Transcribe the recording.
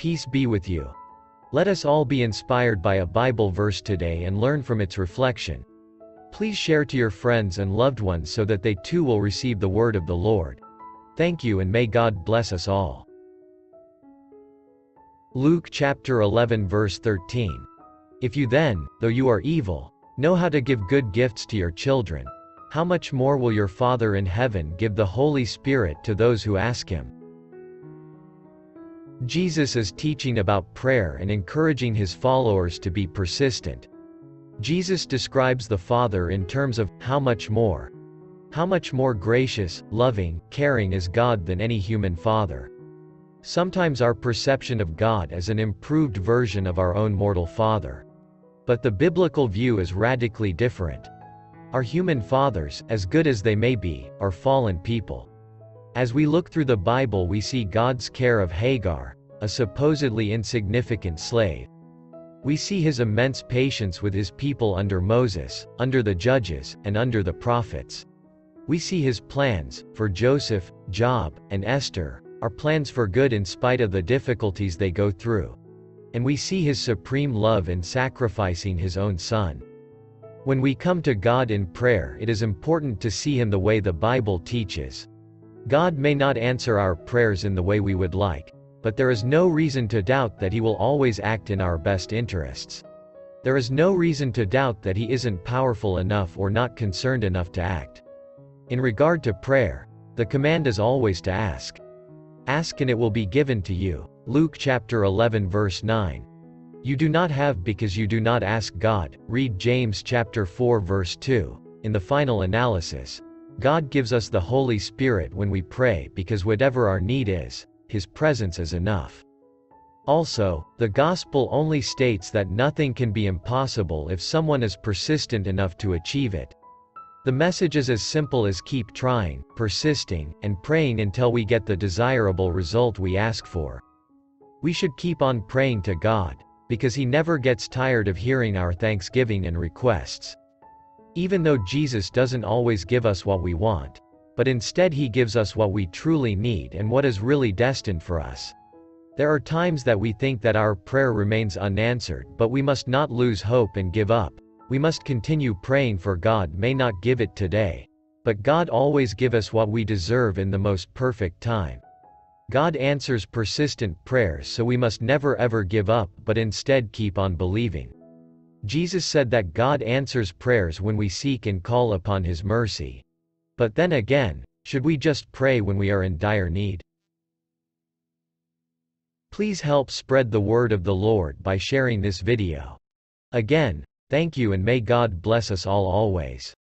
Peace be with you. Let us all be inspired by a Bible verse today and learn from its reflection. Please share to your friends and loved ones so that they too will receive the word of the Lord. Thank you and may God bless us all. Luke chapter 11 verse 13. If you then, though you are evil, know how to give good gifts to your children, how much more will your Father in heaven give the Holy Spirit to those who ask him? Jesus is teaching about prayer and encouraging his followers to be persistent. Jesus describes the Father in terms of, how much more. How much more gracious, loving, caring is God than any human father. Sometimes our perception of God is an improved version of our own mortal father. But the biblical view is radically different. Our human fathers, as good as they may be, are fallen people. As we look through the Bible we see God's care of Hagar, a supposedly insignificant slave. We see his immense patience with his people under Moses, under the judges, and under the prophets. We see his plans, for Joseph, Job, and Esther, are plans for good in spite of the difficulties they go through. And we see his supreme love in sacrificing his own son. When we come to God in prayer it is important to see him the way the Bible teaches. God may not answer our prayers in the way we would like, but there is no reason to doubt that he will always act in our best interests. There is no reason to doubt that he isn't powerful enough or not concerned enough to act. In regard to prayer, the command is always to ask. Ask and it will be given to you. Luke chapter 11 verse 9. You do not have because you do not ask God. Read James chapter 4 verse 2. In the final analysis, God gives us the Holy Spirit when we pray because whatever our need is, His presence is enough. Also, the Gospel only states that nothing can be impossible if someone is persistent enough to achieve it. The message is as simple as keep trying, persisting, and praying until we get the desirable result we ask for. We should keep on praying to God, because he never gets tired of hearing our thanksgiving and requests. Even though Jesus doesn't always give us what we want, but instead he gives us what we truly need and what is really destined for us. There are times that we think that our prayer remains unanswered but we must not lose hope and give up. We must continue praying for God may not give it today. But God always give us what we deserve in the most perfect time. God answers persistent prayers so we must never ever give up but instead keep on believing. Jesus said that God answers prayers when we seek and call upon His mercy. But then again, should we just pray when we are in dire need? Please help spread the word of the Lord by sharing this video. Again, thank you and may God bless us all always.